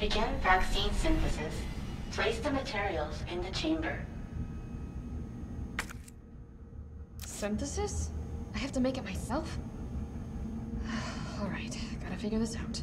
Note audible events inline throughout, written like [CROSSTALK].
begin vaccine synthesis, place the materials in the chamber. Synthesis? I have to make it myself? [SIGHS] Alright, gotta figure this out.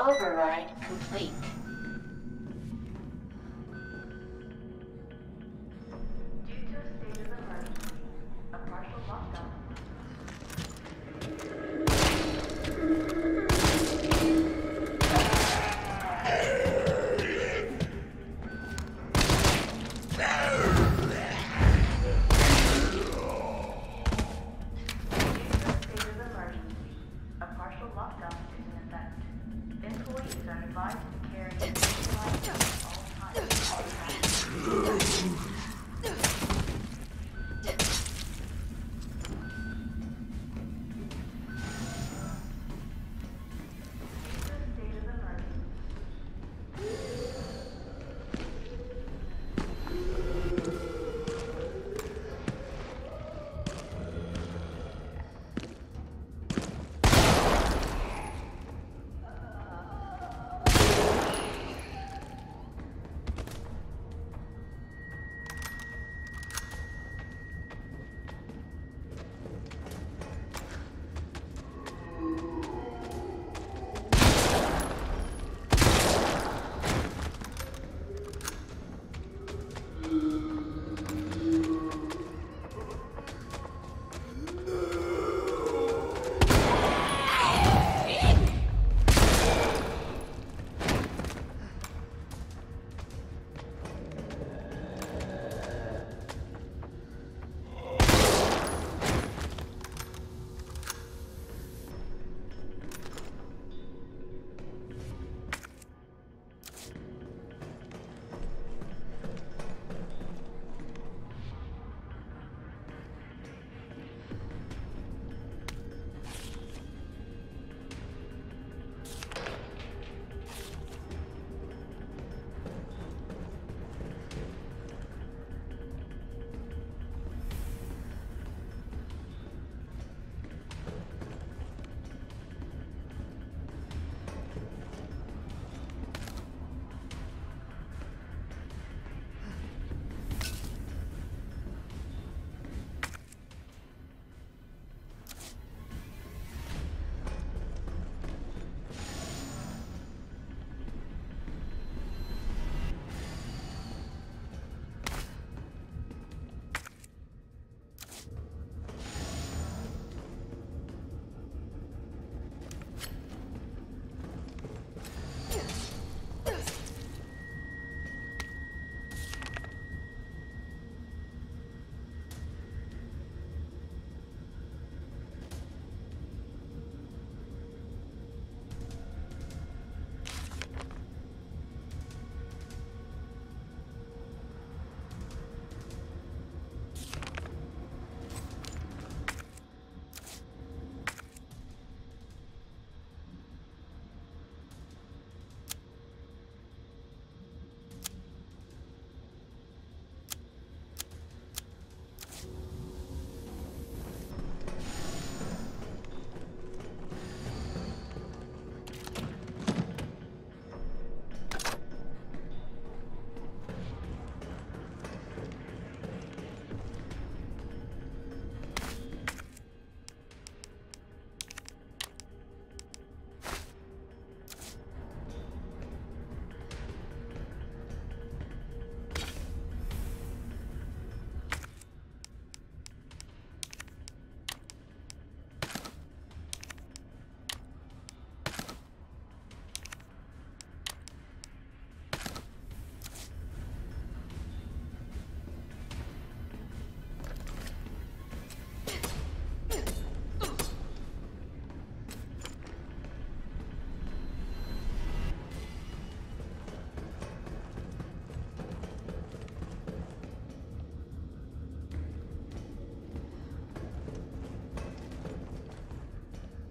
Override complete.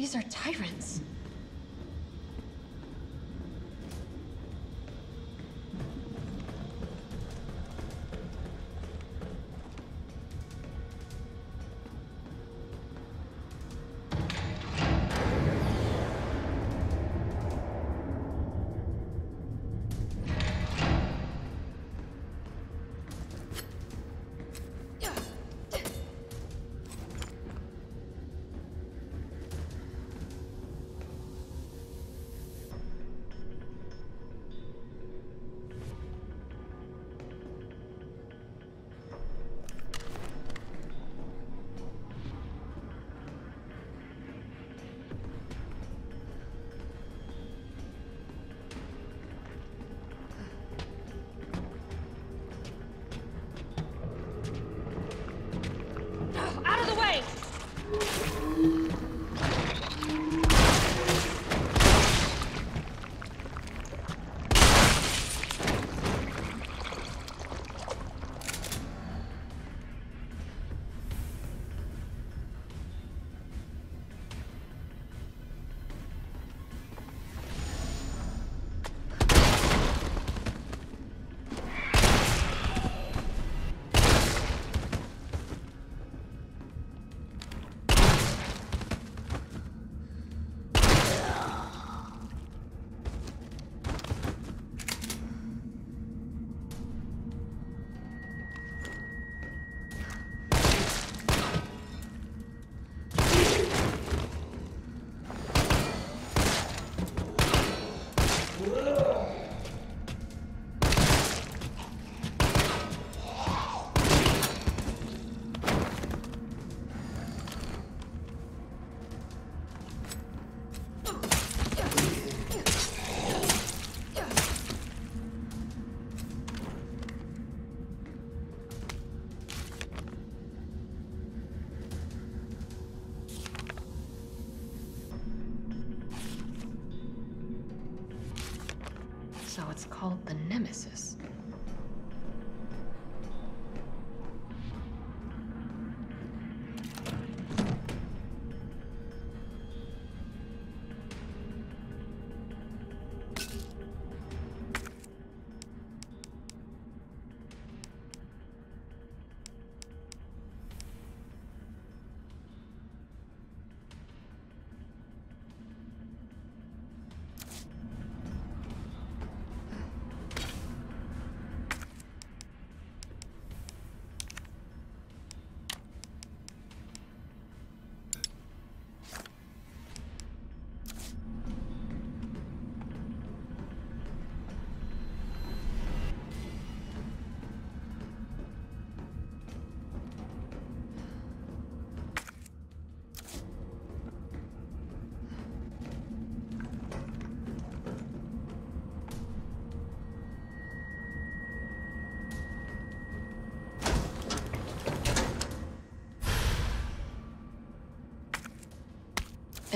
These are tyrants.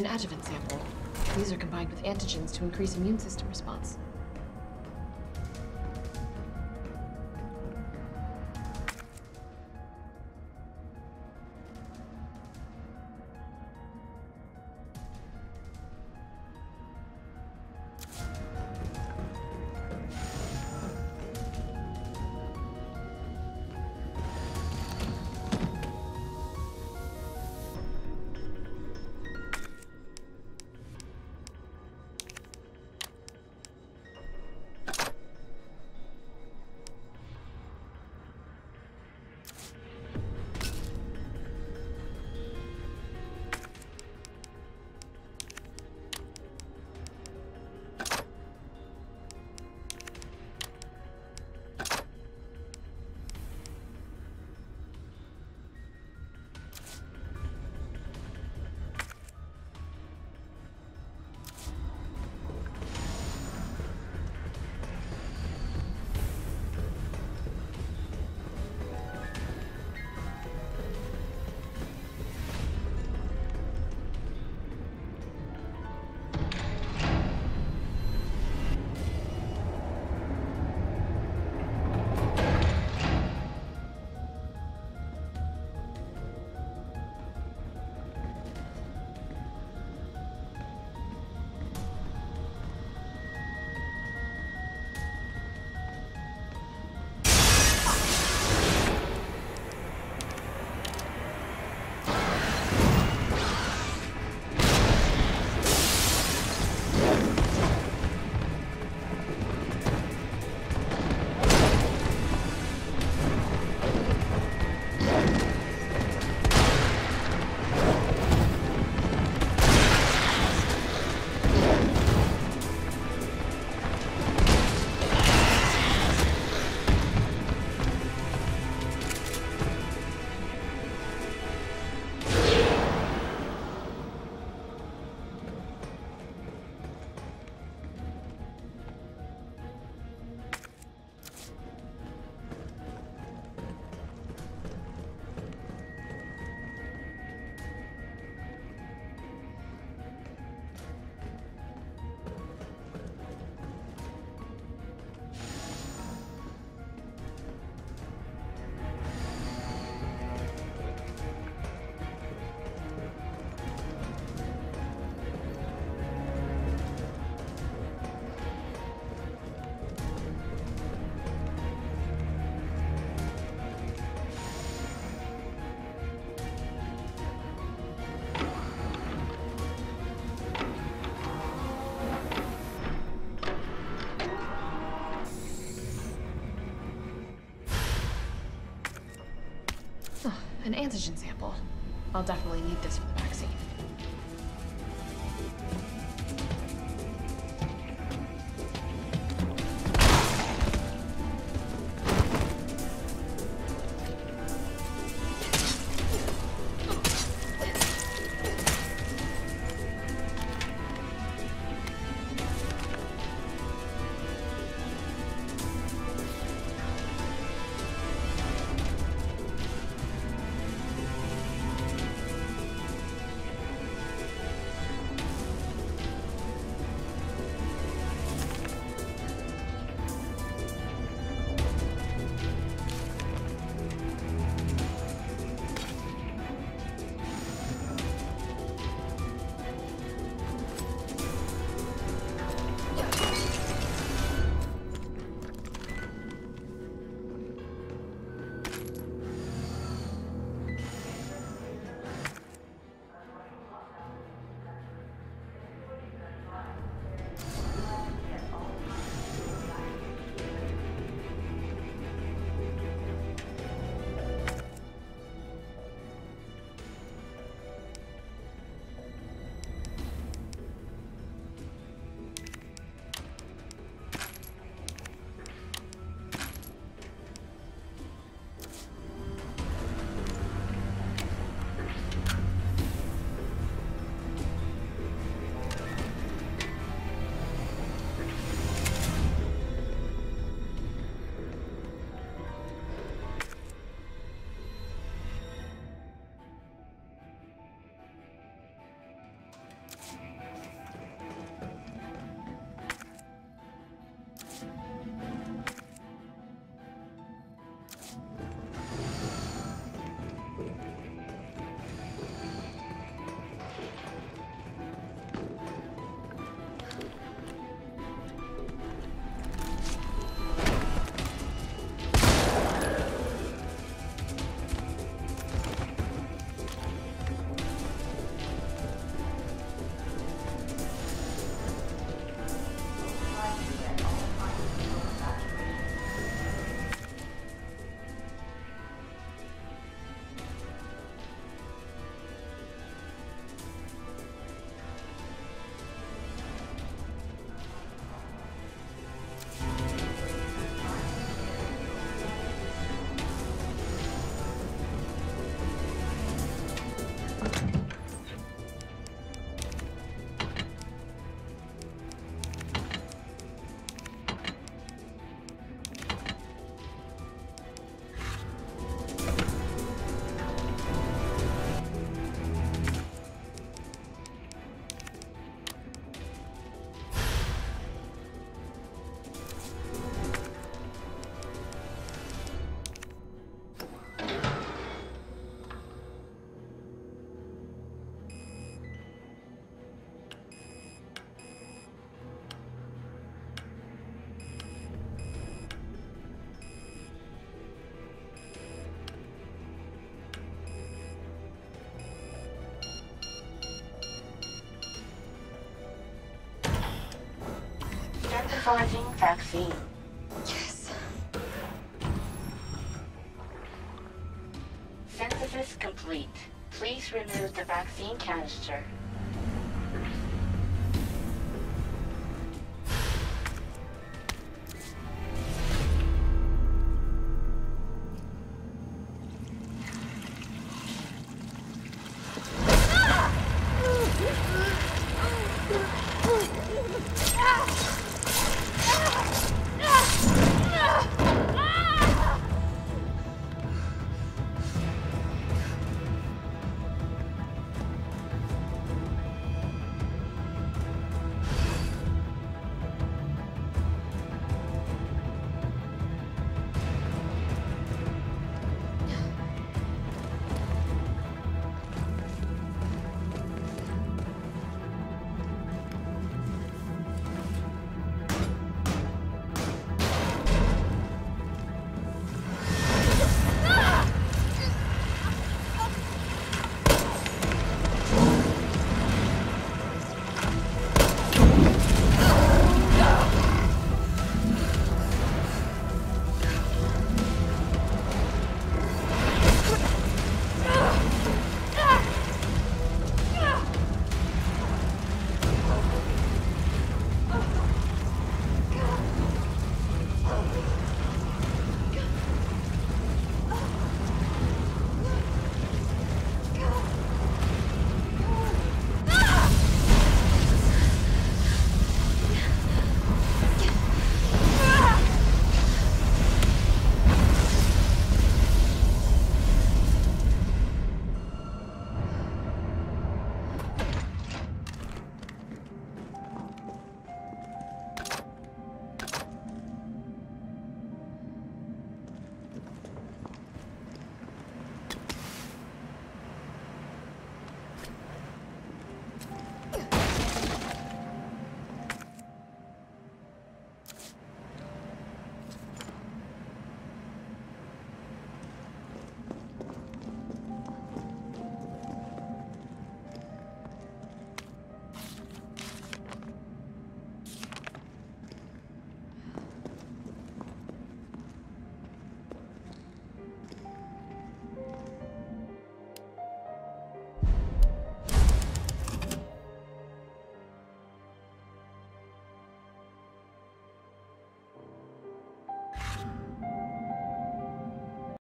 An adjuvant sample. These are combined with antigens to increase immune system response. An antigen sample. I'll definitely need this for the vaccine. Forging vaccine. Yes. Synthesis complete. Please remove the vaccine canister.